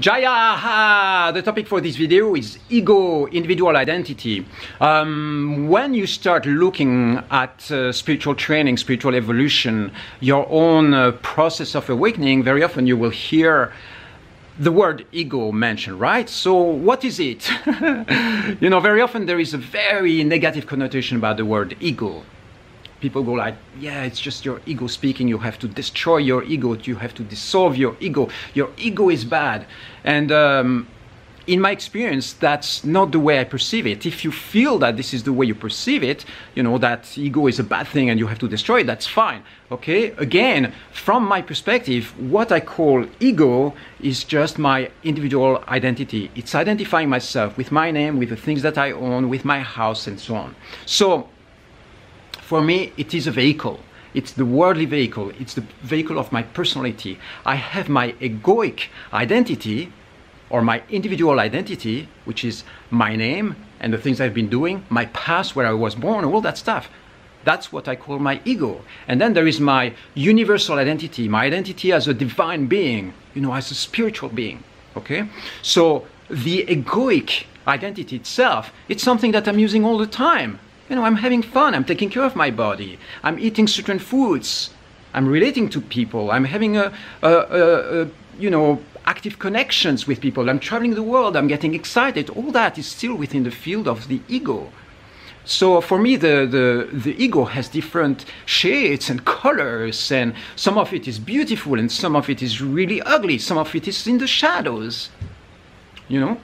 Jaya! The topic for this video is ego, individual identity. Um, when you start looking at uh, spiritual training, spiritual evolution, your own uh, process of awakening, very often you will hear the word ego mentioned, right? So, what is it? you know, very often there is a very negative connotation about the word ego people go like, yeah, it's just your ego speaking. You have to destroy your ego. You have to dissolve your ego. Your ego is bad. And um, in my experience, that's not the way I perceive it. If you feel that this is the way you perceive it, you know, that ego is a bad thing and you have to destroy it, that's fine. Okay? Again, from my perspective, what I call ego is just my individual identity. It's identifying myself with my name, with the things that I own, with my house, and so on. So, for me, it is a vehicle. It's the worldly vehicle. It's the vehicle of my personality. I have my egoic identity or my individual identity, which is my name and the things I've been doing, my past, where I was born, all that stuff. That's what I call my ego. And then there is my universal identity, my identity as a divine being, you know, as a spiritual being. Okay? So the egoic identity itself, it's something that I'm using all the time. You know, I'm having fun. I'm taking care of my body. I'm eating certain foods. I'm relating to people. I'm having a, a, a, a you know, active connections with people. I'm traveling the world. I'm getting excited. All that is still within the field of the ego. So for me, the, the, the ego has different shades and colors, and some of it is beautiful, and some of it is really ugly. Some of it is in the shadows. You know?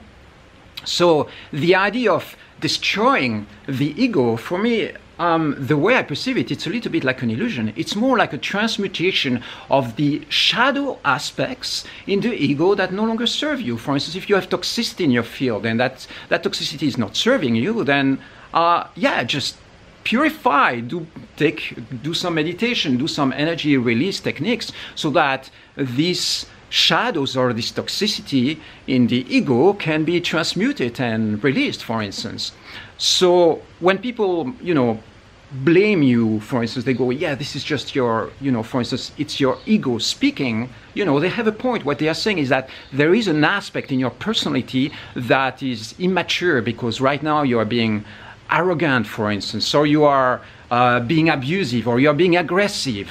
So the idea of destroying the ego, for me, um, the way I perceive it, it's a little bit like an illusion. It's more like a transmutation of the shadow aspects in the ego that no longer serve you. For instance, if you have toxicity in your field and that, that toxicity is not serving you, then uh, yeah, just purify, do take, do some meditation, do some energy release techniques so that this shadows or this toxicity in the ego can be transmuted and released, for instance. So when people, you know, blame you, for instance, they go, yeah, this is just your, you know, for instance, it's your ego speaking, you know, they have a point. What they are saying is that there is an aspect in your personality that is immature because right now you are being arrogant, for instance, or you are uh, being abusive or you are being aggressive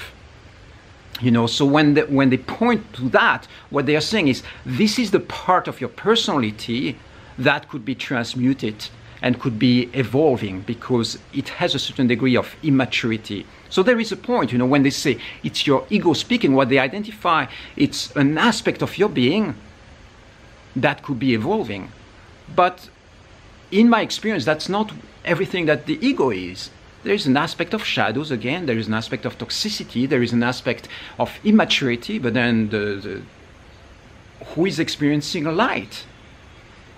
you know so when they, when they point to that what they are saying is this is the part of your personality that could be transmuted and could be evolving because it has a certain degree of immaturity. So there is a point you know when they say it's your ego speaking what they identify it's an aspect of your being that could be evolving. But in my experience that's not everything that the ego is there is an aspect of shadows again, there is an aspect of toxicity, there is an aspect of immaturity, but then the, the who is experiencing a light?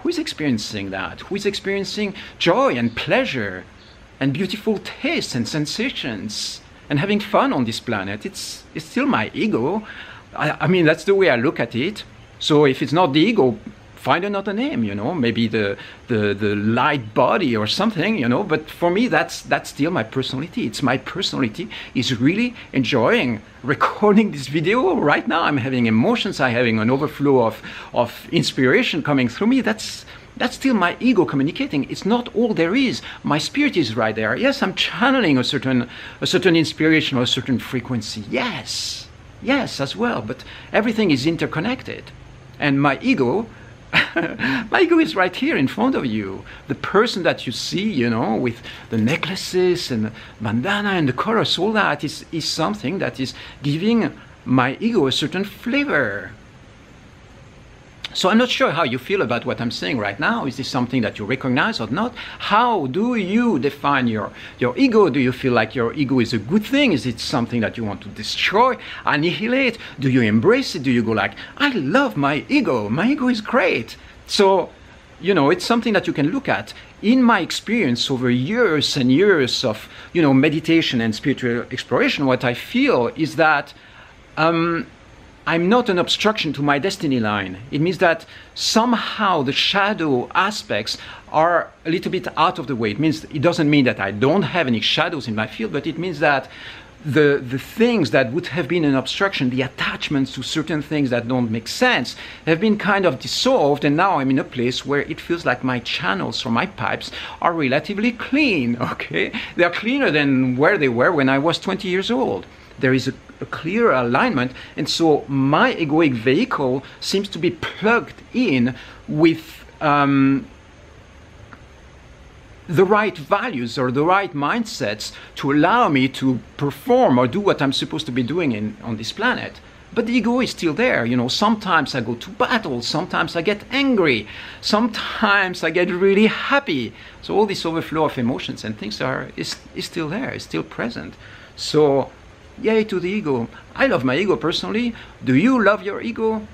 Who is experiencing that? Who is experiencing joy and pleasure and beautiful tastes and sensations and having fun on this planet? It's, it's still my ego. I, I mean, that's the way I look at it. So if it's not the ego find another name you know maybe the the the light body or something you know but for me that's that's still my personality. It's my personality is really enjoying recording this video. Right now i'm having emotions i'm having an overflow of of inspiration coming through me. That's that's still my ego communicating. It's not all there is. My spirit is right there. Yes i'm channeling a certain a certain inspiration or a certain frequency. Yes. Yes as well but everything is interconnected. And my ego my ego is right here in front of you. The person that you see, you know, with the necklaces and the bandana and the colors, all that is, is something that is giving my ego a certain flavor. So I'm not sure how you feel about what I'm saying right now. Is this something that you recognize or not? How do you define your, your ego? Do you feel like your ego is a good thing? Is it something that you want to destroy, annihilate? Do you embrace it? Do you go like, I love my ego. My ego is great. So, you know, it's something that you can look at. In my experience over years and years of, you know, meditation and spiritual exploration, what I feel is that um, I'm not an obstruction to my destiny line. It means that somehow the shadow aspects are a little bit out of the way. It means it doesn't mean that I don't have any shadows in my field, but it means that the, the things that would have been an obstruction, the attachments to certain things that don't make sense, have been kind of dissolved, and now I'm in a place where it feels like my channels or my pipes are relatively clean, okay? They are cleaner than where they were when I was 20 years old. There is a, a clear alignment, and so my egoic vehicle seems to be plugged in with um, the right values or the right mindsets to allow me to perform or do what I'm supposed to be doing in, on this planet. But the ego is still there. You know, sometimes I go to battle, sometimes I get angry, sometimes I get really happy. So all this overflow of emotions and things are is, is still there, is still present. So yay to the ego. I love my ego personally. Do you love your ego?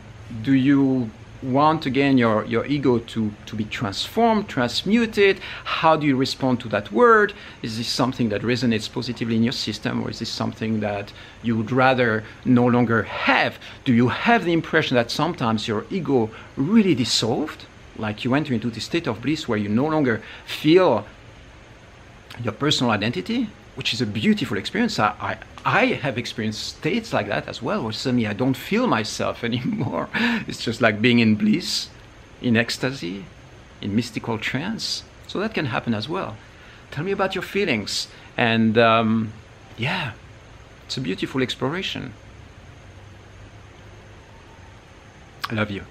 Do you want again your, your ego to, to be transformed, transmuted? How do you respond to that word? Is this something that resonates positively in your system, or is this something that you would rather no longer have? Do you have the impression that sometimes your ego really dissolved? Like you enter into this state of bliss where you no longer feel your personal identity? which is a beautiful experience. I, I, I, have experienced states like that as well, where suddenly I don't feel myself anymore. It's just like being in bliss, in ecstasy, in mystical trance. So that can happen as well. Tell me about your feelings. And um, yeah, it's a beautiful exploration. I love you.